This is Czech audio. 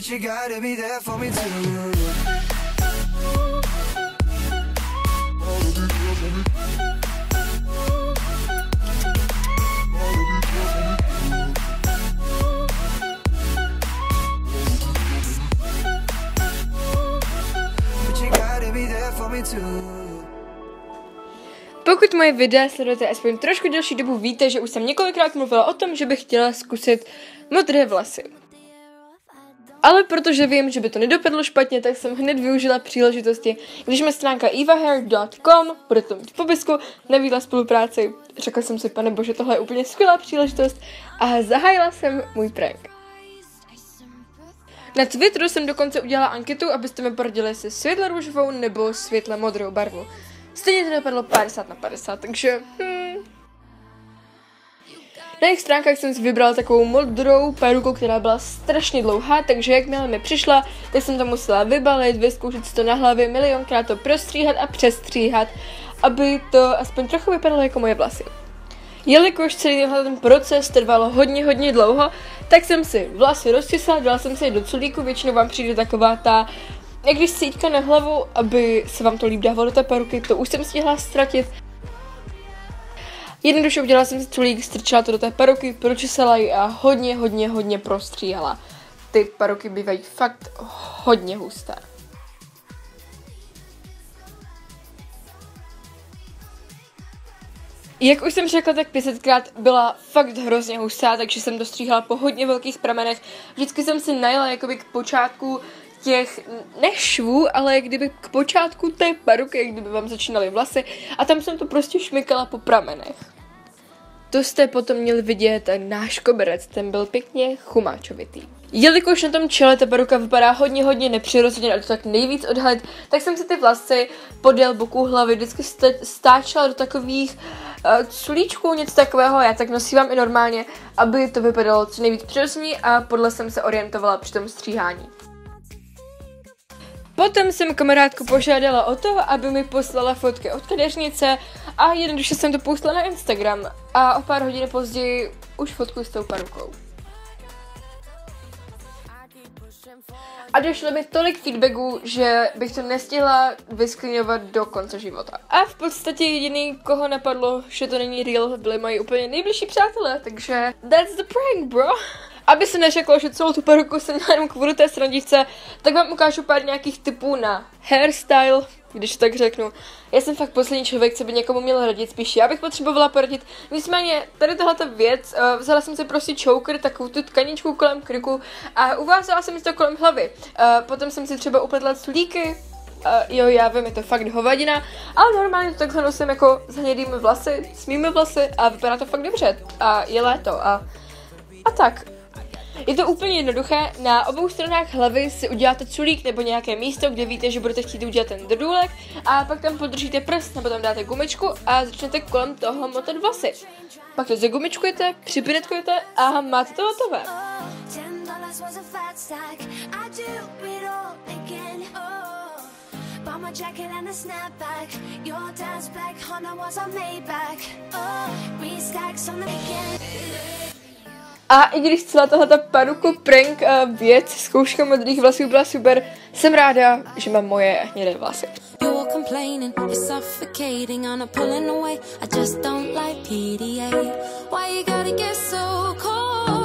But you gotta be there for me too. Pokud moje videa sledujete aspoň trošku delší dobu, víte, že už jsem několikrát mluvila o tom, že bych chtěla zkusit modré vlasy. Ale protože vím, že by to nedopadlo špatně, tak jsem hned využila příležitosti. Když mě stránka evahair.com, bude to mít v popisku, nabídla spolupráci. Řekla jsem si, pane bože, tohle je úplně skvělá příležitost a zahájila jsem můj prank. Na Twitteru jsem dokonce udělala anketu, abyste mi poradili se světle růžovou nebo světle modrou barvu. Stejně to dopadlo 50 na 50, takže... Hmm. Na jejich stránkách jsem si vybrala takovou modrou peruku, která byla strašně dlouhá, takže jakmile mi přišla, tak jsem to musela vybalit, vyzkoušet si to na hlavě, milionkrát to prostříhat a přestříhat, aby to aspoň trochu vypadalo jako moje vlasy. Jelikož celý tenhle ten proces trval hodně, hodně dlouho, tak jsem si vlasy rozčesala, dala jsem si je do culíku, většinou vám přijde taková ta jak když síťka na hlavu, aby se vám to líp dávalo do té peruky, to už jsem stihla ztratit. Jednoduše udělala jsem si culík, strčila to do té peruky, pročesala ji a hodně, hodně, hodně prostříhala. Ty peruky bývají fakt hodně husté. Jak už jsem řekla, tak 500krát byla fakt hrozně hustá, takže jsem to stříhala po hodně velkých pramenech. Vždycky jsem si najela jakoby k počátku těch nešvů, ale kdyby k počátku té paruky, jak kdyby vám začínaly vlasy a tam jsem to prostě šmykala po pramenech. To jste potom měli vidět náš koberec, ten byl pěkně chumáčovitý. Jelikož na tom čele ta paruka vypadá hodně, hodně nepřirozeně a to tak nejvíc odhalit, tak jsem si ty vlasy podél boku hlavy vždycky stáčela do takových uh, culíčků, něco takového, já tak nosívám i normálně, aby to vypadalo co nejvíc přirozeně a podle jsem se orientovala při tom stříhání. Potom jsem kamarádku požádala o to, aby mi poslala fotky od kadeřnice a jednoduše jsem to poslala na Instagram a o pár hodin později už fotku s tou parukou. A došlo mi tolik feedbacků, že bych to nestihla vysklinovat do konce života. A v podstatě jediný, koho napadlo, že to není real, byli moji úplně nejbližší přátelé, takže that's the prank, bro. Aby se neřeklo, že celou tu peruku jsem měla jenom kvůli té srandivce, tak vám ukážu pár nějakých typů na hairstyle, když tak řeknu. Já jsem fakt poslední člověk, co by někomu měl radit, spíš já bych potřebovala poradit. Nicméně, tady tahle věc, uh, vzala jsem si prostě choker, takovou tu tkaničku kolem krku a uvázala jsem si to kolem hlavy. Uh, potom jsem si třeba upletla slíky, Uh, jo, já vím, je to fakt hovadina, ale normálně to takhle nosím jako s hnědými vlasy, s mými vlasy a vypadá to fakt dobře. A je léto a, a tak. Je to úplně jednoduché, na obou stranách hlavy si uděláte culík nebo nějaké místo, kde víte, že budete chtít udělat ten drdůlek a pak tam podržíte prst nebo tam dáte gumičku a začnete kolem toho motat vlasy. Pak to zagumičkujete, připinetkujete a máte to hotové. Bought my jacket and a snapback Your dad's black Honda was on Maybach Oh, restacks on the weekend a i když celá tahle paruku prank uh, věc, zkouška modrých vlasů byla super, jsem ráda, že mám moje hnědé vlasy. Why you gotta get so